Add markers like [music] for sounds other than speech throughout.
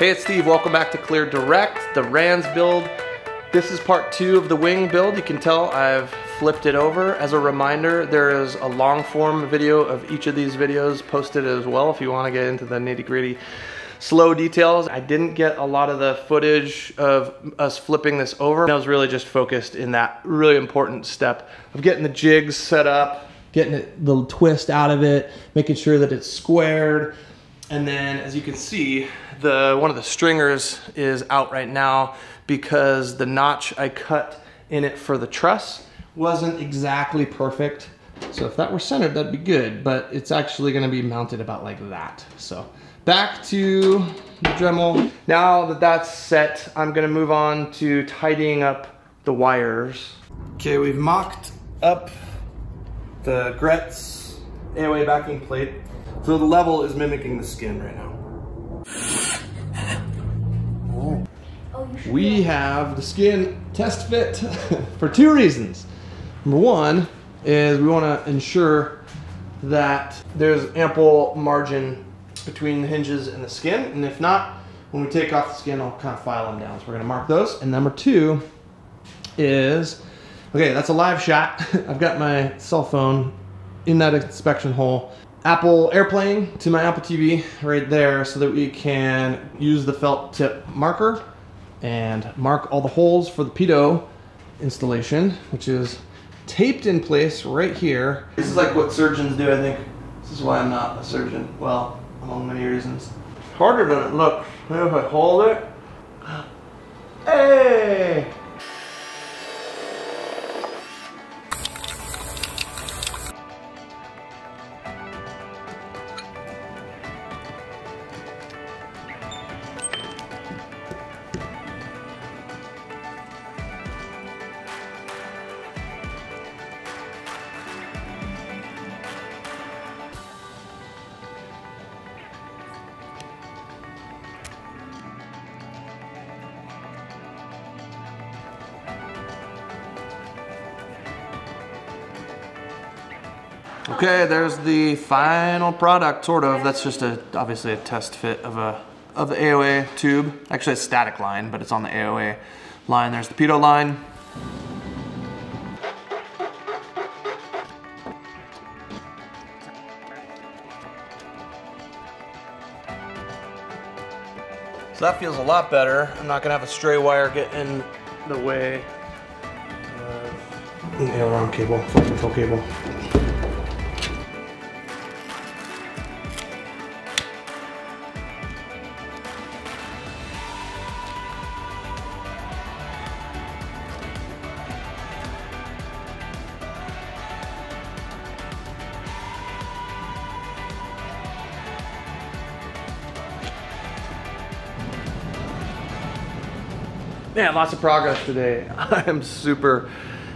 Hey, it's Steve. Welcome back to Cleared Direct, the RANS build. This is part two of the wing build. You can tell I've flipped it over. As a reminder, there is a long form video of each of these videos posted as well if you want to get into the nitty gritty slow details. I didn't get a lot of the footage of us flipping this over. I was really just focused in that really important step of getting the jigs set up, getting it, the twist out of it, making sure that it's squared. And then as you can see, the one of the stringers is out right now because the notch I cut in it for the truss wasn't exactly perfect. So if that were centered, that'd be good, but it's actually gonna be mounted about like that. So back to the Dremel. Now that that's set, I'm gonna move on to tidying up the wires. Okay, we've mocked up the Gretz AOA backing plate. So the level is mimicking the skin right now. We have the skin test fit [laughs] for two reasons. Number one is we want to ensure that there's ample margin between the hinges and the skin. And if not, when we take off the skin, I'll kind of file them down. So we're gonna mark those. And number two is, okay, that's a live shot. [laughs] I've got my cell phone in that inspection hole. Apple AirPlane to my Apple TV right there so that we can use the felt tip marker and mark all the holes for the pitot installation, which is taped in place right here. This is like what surgeons do, I think. This is why I'm not a surgeon. Well, among many reasons. Harder than it looks. If I hold it. Hey! Okay, there's the final product, sort of. That's just a obviously a test fit of a of the AOA tube. Actually, a static line, but it's on the AOA line. There's the pitot line. So that feels a lot better. I'm not gonna have a stray wire get in the way of the cable, control cable. Man, lots of progress today. [laughs] I am super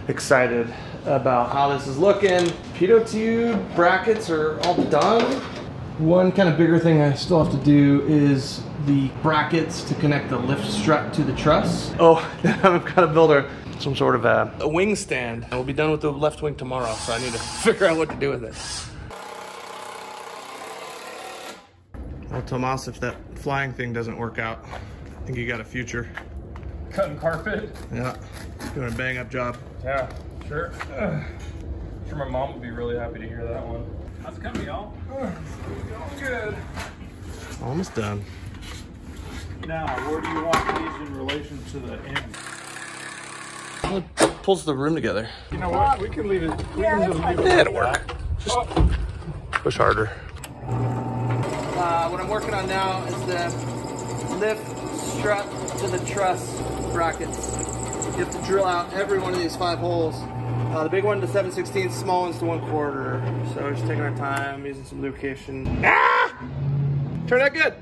excited about how this is looking. Pitot tube brackets are all done. One kind of bigger thing I still have to do is the brackets to connect the lift strut to the truss. Oh, I've got to build a, some sort of a, a wing stand. We'll be done with the left wing tomorrow, so I need to [laughs] figure out what to do with it. Well, Tomas, if that flying thing doesn't work out, I think you got a future. Cutting carpet? Yeah, doing a bang up job. Yeah, sure. Uh, [sighs] sure my mom would be really happy to hear that one. How's it coming, y'all? [sighs] Uh, good. Almost done. Now, where do you want these in relation to the end? It pulls the room together. You know what? We can leave it. We Yeah, can just leave fine. it. Yeah, it'll work. Just Oh, push harder. Uh, what I'm working on now is the lift strut to the truss brackets. You have to drill out every one of these five holes. Uh, the big one to 7 16 small ones to 1 quarter. So we're just taking our time, using some lubrication. Ah! Turned out good.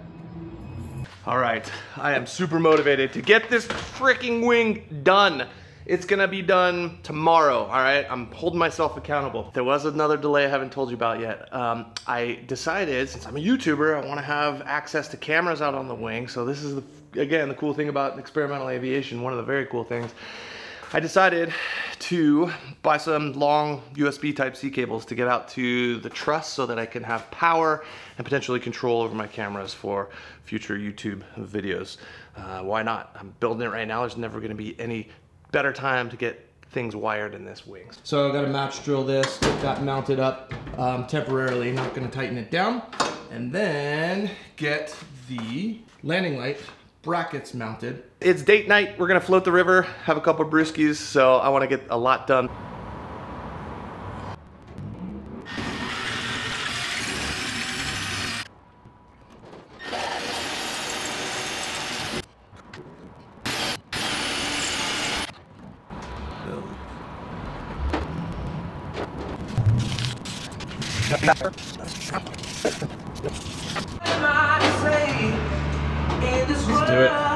All right, I am super motivated to get this freaking wing done. It's gonna be done tomorrow, all right? I'm holding myself accountable. There was another delay I haven't told you about yet. Um, I decided, since I'm a YouTuber, I wanna have access to cameras out on the wing. So this is, the, again, the cool thing about experimental aviation, one of the very cool things. I decided to buy some long USB Type-C cables to get out to the truss so that I can have power and potentially control over my cameras for future YouTube videos. Uh, why not? I'm building it right now. There's never gonna be any better time to get things wired in this wing. So I've gotta match drill this, get that mounted up um, temporarily, not gonna tighten it down. And then get the landing light brackets mounted. It's date night, we're gonna float the river, have a couple brewskis, so I wanna get a lot done. Let's do it.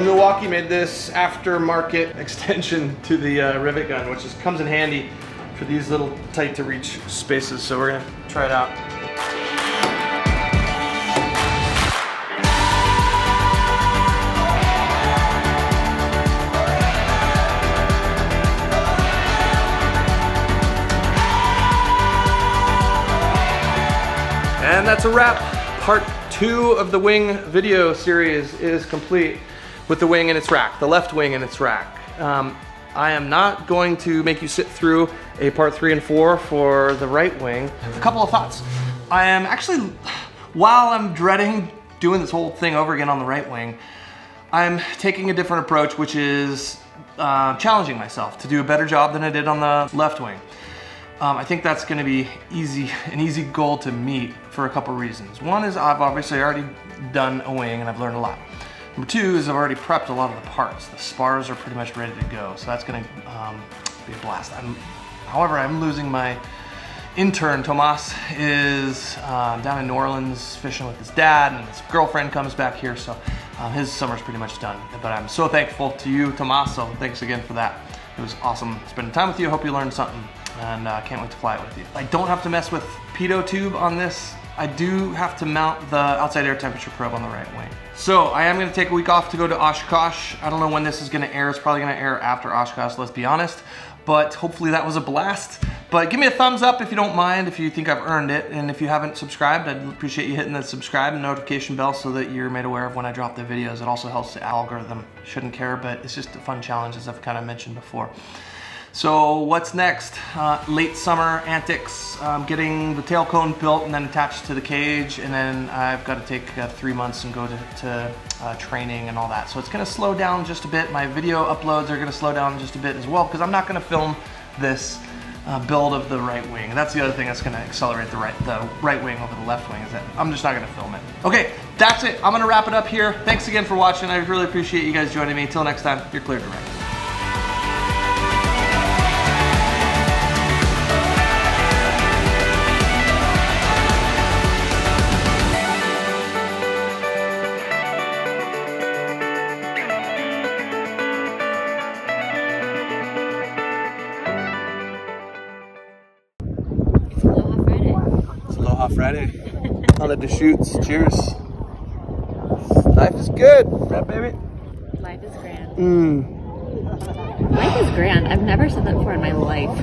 Milwaukee made this aftermarket [laughs] extension to the uh, rivet gun, which is, comes in handy for these little tight to reach spaces. So we're gonna try it out. And that's a wrap. Part two of the wing video series is complete with the wing in its rack, the left wing in its rack. Um, I am not going to make you sit through a part three and four for the right wing. A couple of thoughts. I am actually, while I'm dreading doing this whole thing over again on the right wing, I'm taking a different approach, which is uh, challenging myself to do a better job than I did on the left wing. Um, I think that's going to be easy, an easy goal to meet for a couple reasons. One is I've obviously already done a wing and I've learned a lot. Number two is I've already prepped a lot of the parts. The spars are pretty much ready to go, so that's going to um, be a blast. I'm, however, I'm losing my intern. Tomas is uh, down in New Orleans fishing with his dad, and his girlfriend comes back here, so um, his summer's pretty much done. But I'm so thankful to you, Tomas, so thanks again for that. It was awesome spending time with you. I hope you learned something, and I uh, can't wait to fly it with you. I don't have to mess with pitot tube on this. I do have to mount the outside air temperature probe on the right wing. So I am gonna take a week off to go to Oshkosh. I don't know when this is gonna air. It's probably gonna air after Oshkosh, let's be honest. But hopefully that was a blast. But give me a thumbs up if you don't mind, if you think I've earned it. And if you haven't subscribed, I'd appreciate you hitting the subscribe and notification bell so that you're made aware of when I drop the videos. It also helps the algorithm. Shouldn't care, but it's just a fun challenge as I've kind of mentioned before. So what's next? Uh, late summer antics, um, getting the tail cone built and then attached to the cage, and then I've got to take uh, three months and go to, to uh, training and all that. So it's gonna slow down just a bit. My video uploads are gonna slow down just a bit as well because I'm not gonna film this uh, build of the right wing. That's the other thing that's gonna accelerate the right, the right wing over the left wing is that I'm just not gonna film it. Okay, that's it. I'm gonna wrap it up here. Thanks again for watching. I really appreciate you guys joining me. Until next time, you're clear to It's Aloha Friday on the Deschutes. Cheers. Life is good, right, baby? Life is grand. Mm. Life is grand. I've never said that before in my life.